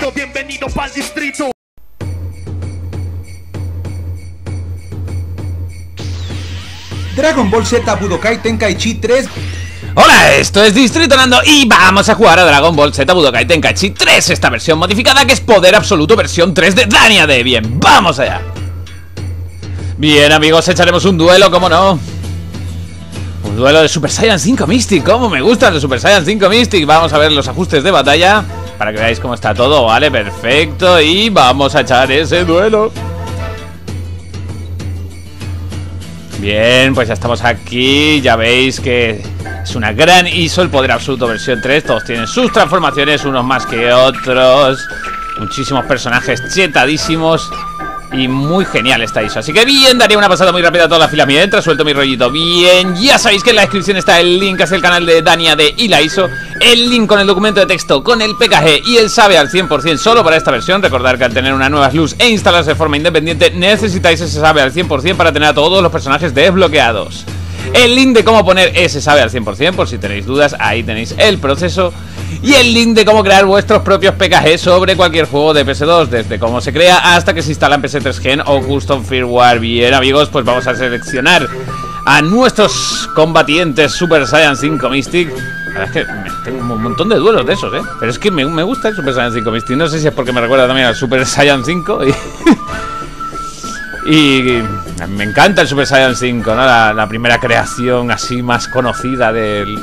distrito, bienvenido pa'l distrito. Dragon Ball Z Budokai Tenkaichi 3 Hola, esto es Distrito Nando y vamos a jugar a Dragon Ball Z Budokai Tenkaichi 3 Esta versión modificada que es Poder Absoluto versión 3 de Dania de Bien, vamos allá Bien amigos, echaremos un duelo, ¿cómo no? Un duelo de Super Saiyan 5 Mystic, ¿cómo me gusta el de Super Saiyan 5 Mystic? Vamos a ver los ajustes de batalla Para que veáis cómo está todo, vale, perfecto. Y vamos a echar ese duelo. Bien, pues ya estamos aquí. Ya veis que es una gran ISO El Poder Absoluto versión 3 Todos tienen sus transformaciones, unos más que otros. Muchísimos personajes chetadísimos y muy genial esta ISO Así que bien, daría una pasada muy rápida a toda la fila. Mientras suelto mi rollito. Bien, ya sabéis que en la descripción está el link hacia el canal de Dania de y la ISO. El link con el documento de texto, con el PKG y el sabe al 100% solo para esta versión. Recordar que al tener una nueva luz e instalarse de forma independiente Necesitáis ese sabe al 100% para tener a todos los personajes desbloqueados. El link de cómo poner ese sabe al 100% por si tenéis dudas, ahí tenéis el proceso y el link de cómo crear vuestros propios PKG sobre cualquier juego de PS2, desde cómo se crea hasta que se instala en PS3 Gen o Custom Firmware. Bien amigos, pues vamos a seleccionar a nuestros combatientes Super Saiyan 5 Mystic. La verdad es que tengo un montón de duelos de esos, ¿eh? Pero es que me, me gusta el Super Saiyan 5 Mystic. No sé si es porque me recuerda también al Super Saiyan 5 y... Y me encanta el Super Saiyan 5, ¿no? La, primera creación así más conocida del,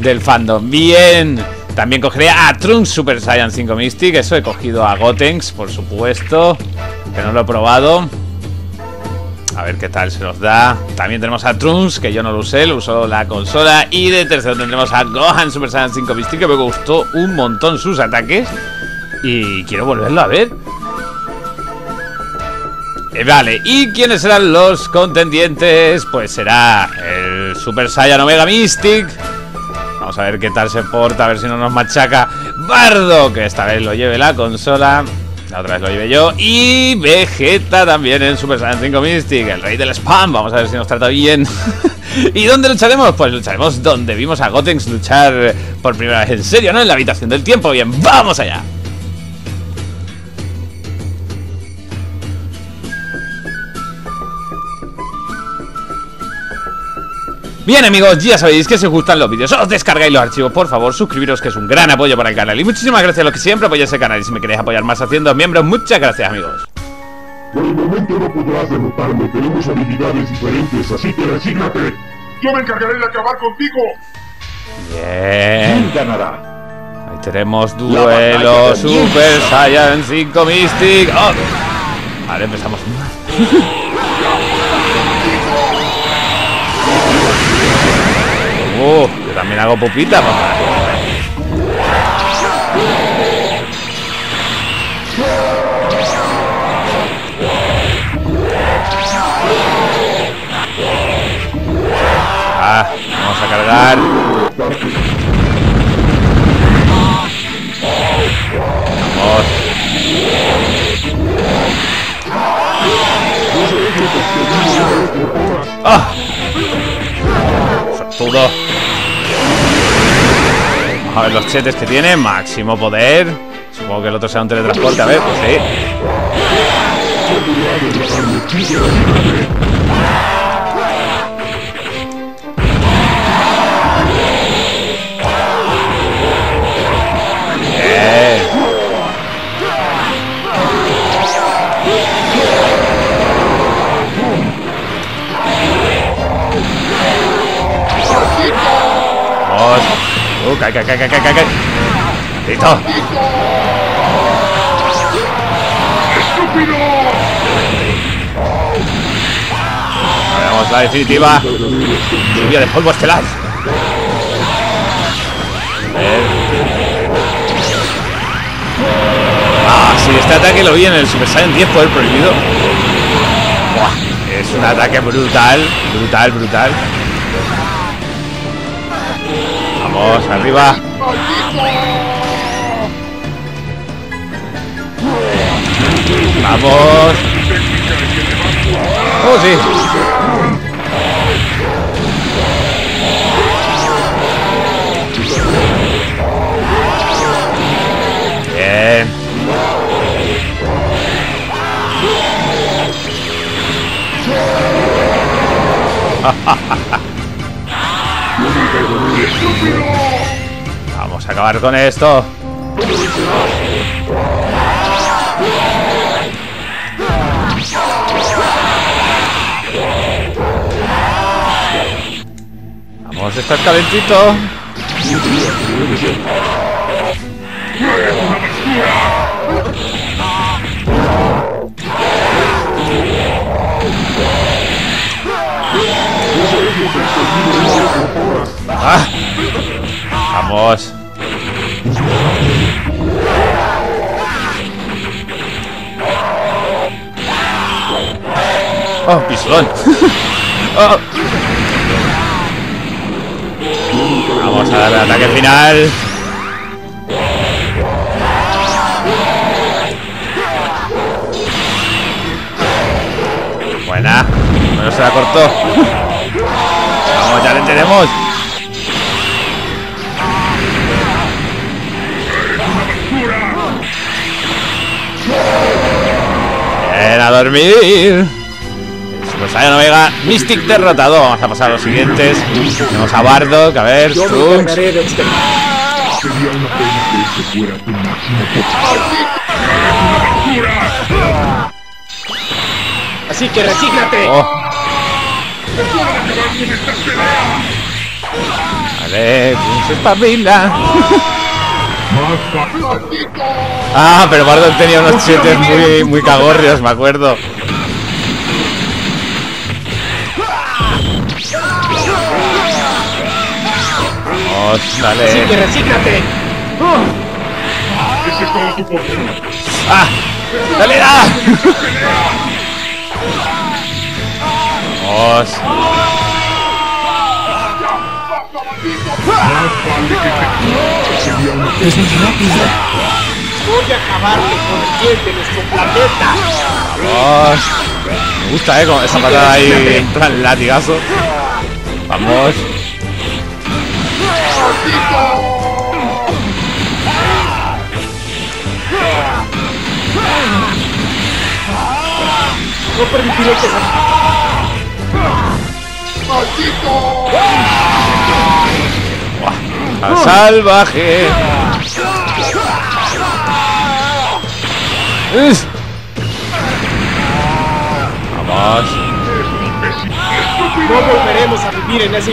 del fandom. Bien, también cogeré a Trunks Super Saiyan 5 Mystic. Eso he cogido a Gotenks, por supuesto, que no lo he probado. A ver qué tal se nos da. También tenemos a Trunks, que yo no lo usé, lo usó la consola. Y de tercero tendremos a Gohan Super Saiyan 5 Mystic, que me gustó un montón sus ataques. Y quiero volverlo a ver. Eh, vale, ¿y quiénes serán los contendientes? Pues será el Super Saiyan Omega Mystic Vamos a ver qué tal se porta, a ver si no nos machaca Bardo, que esta vez lo lleve la consola La otra vez lo lleve yo Y Vegeta también en Super Saiyan 5 Mystic El rey del spam, vamos a ver si nos trata bien ¿Y dónde lucharemos? Pues lucharemos donde vimos a Gotenks luchar por primera vez en serio, ¿no? En la habitación del tiempo Bien, ¡vamos allá! Bien amigos, ya sabéis que si os gustan los vídeos. Os descargáis los archivos, por favor, suscribiros que es un gran apoyo para el canal. Y muchísimas gracias a los que siempre apoyáis el canal. Y si me queréis apoyar más haciendo miembros, muchas gracias amigos. Por el momento no podrás derrotarme, tenemos habilidades diferentes, así que resígnate Yo me encargaré de acabar contigo. Bien. ¿Quién ganará? Ahí tenemos duelo Super Saiyan 5 Mystic. Oh. Vale, empezamos Yo también hago pupita, papá. Los chetes que tiene. Máximo poder. Supongo que el otro sea un teletransporte. A ver, pues sí. Uh, cae, cae, cae, cae, cae. ¡Listo! Veamos la definitiva. Lluvia de polvo estelar. Ah, sí, este ataque lo vi en el Super Saiyan 10 poder prohibido. Buah, es un ataque brutal, brutal, brutal. Vamos, arriba. Vamos. Oh, sí. Acabar con esto. Vamos, está calentito. Ah. Vamos. Oh, pislón. Oh. Vamos a darle ataque final. Buena. Bueno, se la cortó. Vamos, ya le tenemos. A dormir. Super Saiyan Omega Mystic derrotado. Vamos a pasar a los siguientes. Tenemos a Bardock, a ver, Yo Trunks. encargaré de usted. Sería una pena que este fuera tu máximo potencial. Así que recíclate. Oh. Vale, Trunks espabila. Ah, pero Bardock tenía unos chetes muy, muy cagorrios, me acuerdo. Dale. recíclate. Poder. ¡Ah! ¡Dale, da! Vamos. Sería una pena. Voy a acabarte con el bien de nuestro planeta. Vamos. Me gusta, eh, con esa patada ahí en latigazo. Vamos. No permitiré que se... ¡Al salvaje! ¡Uf! Vamos. No volveremos a vivir en ese...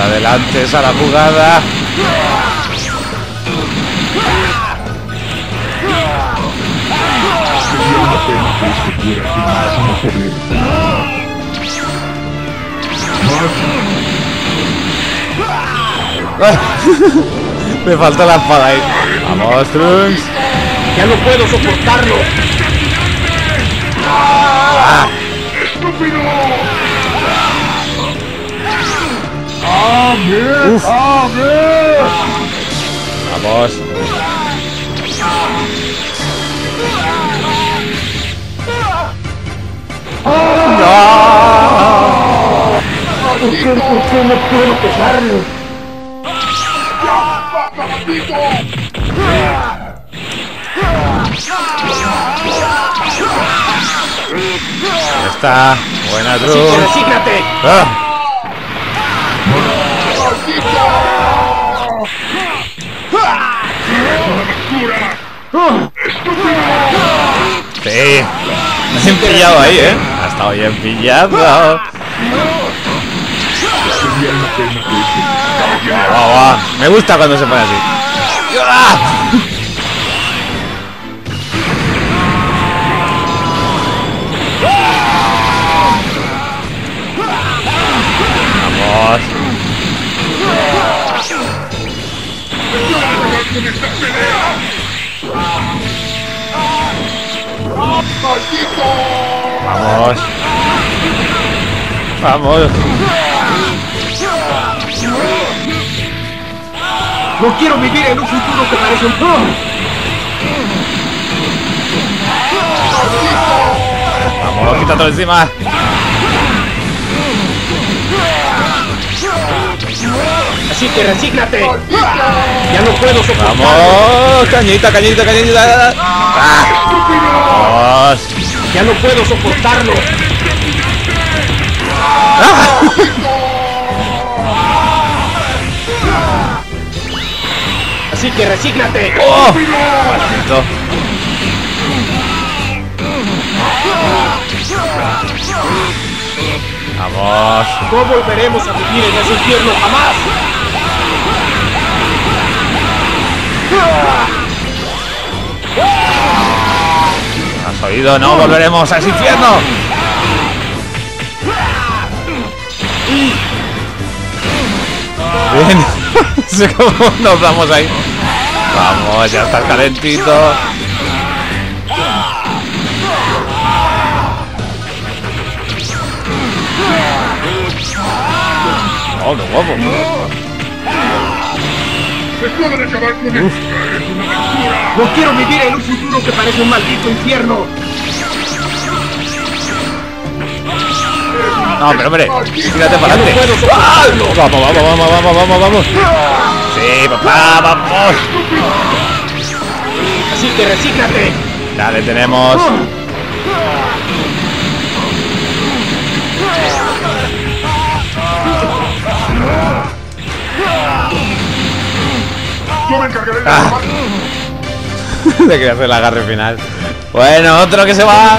Adelante a la jugada. Me falta la espada ahí. Vamos, Trunks. Ya no puedo soportarlo. Vamos. ¿Por qué, por qué no puedo pegarlo? Ya está. Buena, recíclate. Ah. Sí. Me han pillado ahí, ¿eh? Ha estado bien pillado. Guau. Me gusta cuando se pone así. Vamos. Vamos. Vamos. No quiero vivir en un futuro que parece un... Vamos, quítatelo encima. Así que recíclate. Ya no puedo soportarlo. Vamos, cañita, cañita, cañita. Ah. Ya no puedo soportarlo. Que resígnate. ¡Oh! Maldito. Vamos. No volveremos a vivir en ese infierno jamás. ¿Has oído? No volveremos a ese infierno. Bien. sé cómo nos vamos ahí. Vamos, ya está calentito. Oh, qué guapo. ¡Deja de acabar con esto! No quiero vivir en un futuro que parece un maldito infierno. No, pero hombre, tírate para adelante. Vamos, vamos, vamos, vamos, vamos, vamos. Sí, papá, vamos. Así que resígnate. Ya le tenemos. Yo me encargaré de Ah. Le quería hacer el agarre final. Bueno, otro que se va.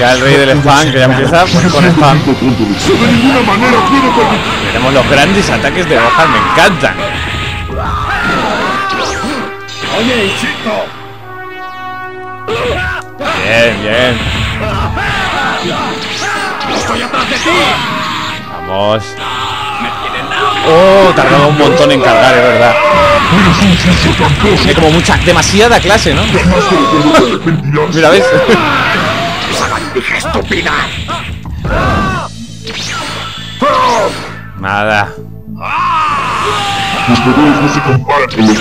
Ya el rey del spam, que ya empieza pues, con spam. De ninguna manera puedo permitir. Tenemos los grandes ataques de Gohan, me encantan. Oye, Ichito. Bien, bien. Estoy atrás de ti. Vamos. Oh, tardaba un montón en cargar, es verdad. Hay como mucha, demasiada clase, ¿no? Mira, ¿ves? ¡Hija estúpida! Nada. Tus poderes no se comparan con los.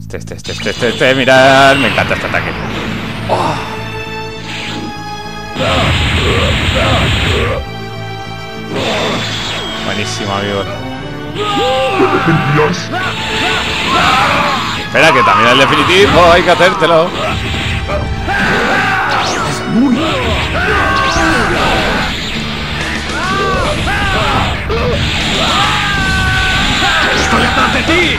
Este, este, este, este, este, este, mirad, me encanta este ataque. Buenísimo, amigo. Espera, que también el definitivo hay que hacértelo. ¡Estoy atrás de ti!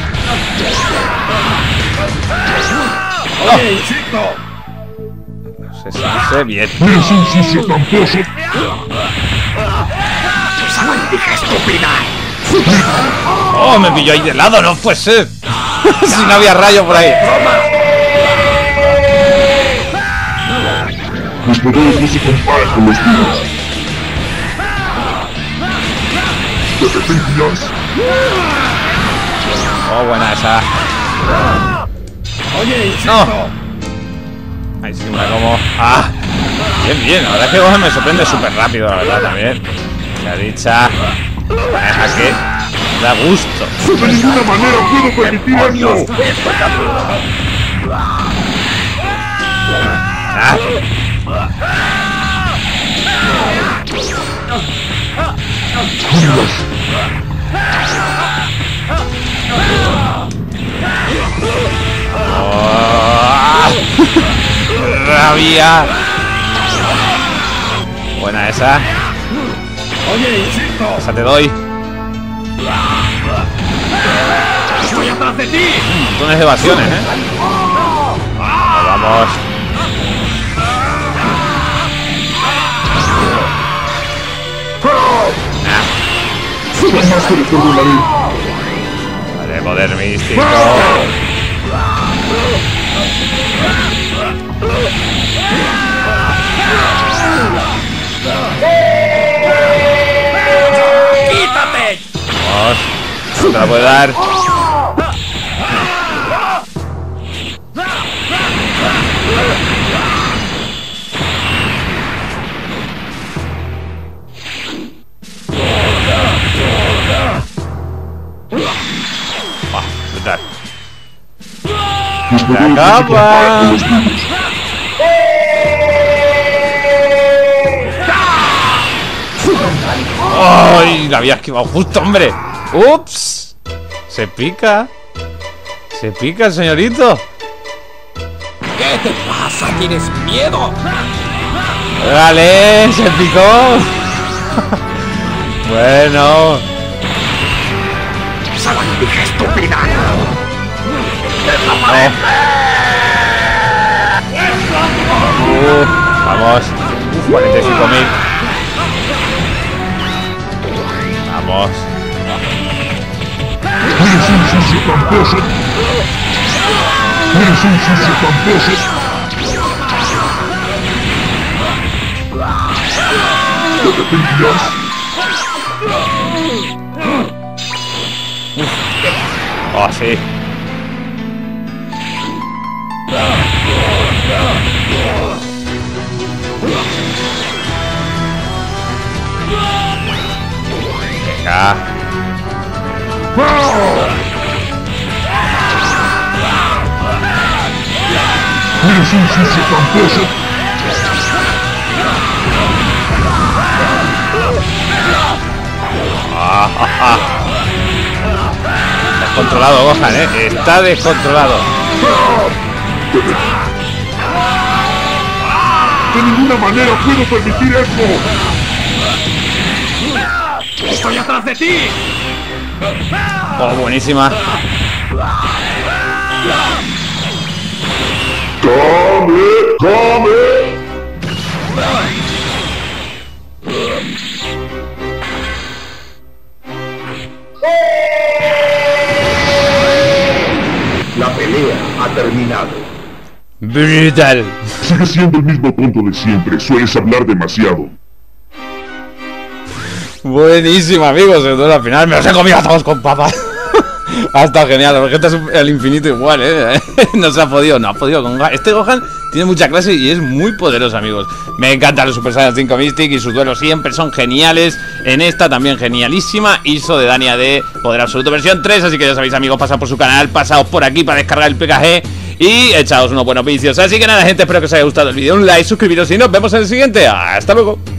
Oye, Ichito. No sé si lo sé bien. Eres un sucio tramposo. ¡Hija estúpida! Oh, me pilló ahí de lado, no fue ser. si no había rayo por ahí. Tus poderes no se comparan con los tuyos. Te arrepentirás. Oh, buena esa. Oye. No. Ahí sí que me la como. Ah. Bien, bien. La verdad es que Gohan me sorprende súper rápido, la verdad, también. La dicha. Deja que da gusto. De ninguna manera puedo permitir esto. Ah. Rabia. Buena esa. Oye, Ichito. Esa te doy. Estoy atrás de ti. Montones de evasiones, ¿eh? Vamos. Vale, poder místico. ¡Quítate! Vamos. No te la puede dar. Tus Se acaba. ¡Ay! La había esquivado justo, hombre. ¡Ups! Se pica. Se pica el señorito. ¿Qué te pasa? ¿Tienes miedo? Vale, se picó. bueno. Hija estúpida! Uh, vamos. Uf, 45.000. Vamos. Eres un sucio tramposo. Eres un sucio tramposo. ¿Te arrepentirás? Oh, sí. Venga. Eres un sucio tramposo. Descontrolado, Gohan, ¿eh? Está descontrolado. De ninguna manera puedo permitir esto. ¡Estoy atrás de ti! Oh, buenísima. ¡Come! ¡Come! Pelea ha terminado. Brutal. Sigue siendo el mismo tonto de siempre. Sueles hablar demasiado. Buenísima, amigos. Todo al final me los he comido a todos con papas. ha estado genial. La Vegeta es al infinito igual, ¿eh? no se ha podido, no ha podido con. Este Gohan tiene mucha clase y es muy poderoso, amigos. Me encantan los Super Saiyan 5 Mystic y sus duelos siempre son geniales. En esta también genialísima. ISO de Dania de Poder Absoluto versión 3. Así que ya sabéis, amigos, pasad por su canal, pasaos por aquí para descargar el PKG y echaos unos buenos vicios. Así que nada, gente, espero que os haya gustado el vídeo. Un like, suscribiros y nos vemos en el siguiente. Hasta luego.